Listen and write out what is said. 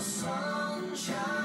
sunshine.